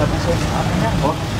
Sabi sa ano niya, oh.